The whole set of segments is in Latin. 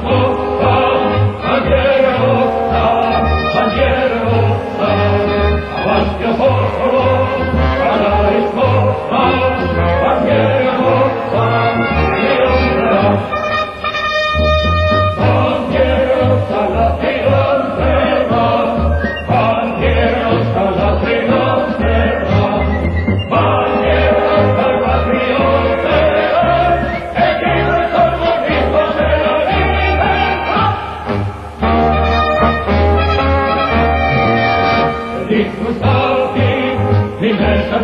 Oh.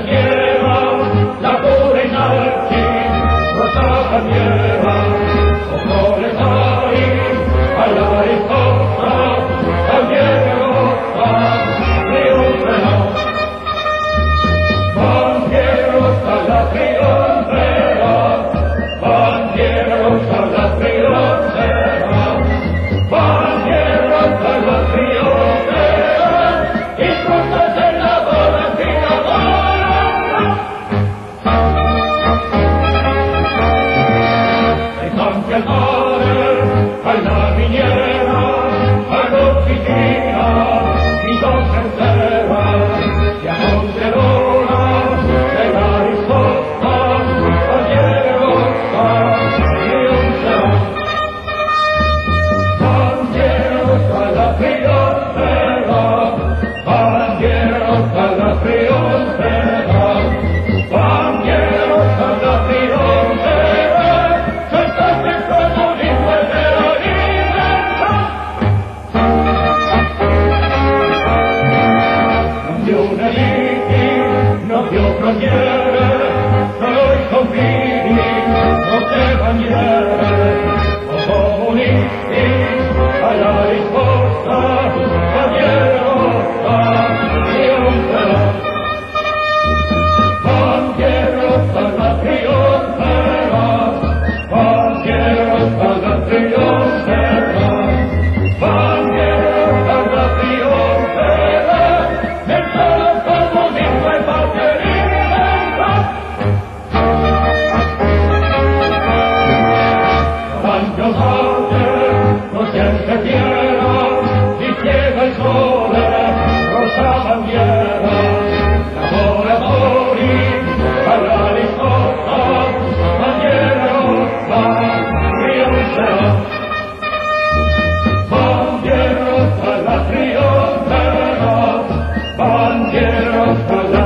Yeah. que bandiere, da noi confini, nostre bandiere, comunisti, alla risposta, bandiere rossa, trionferà. Bandiere rossa, la trionferà, bandiere rossa, la trionferà, Bandiera, la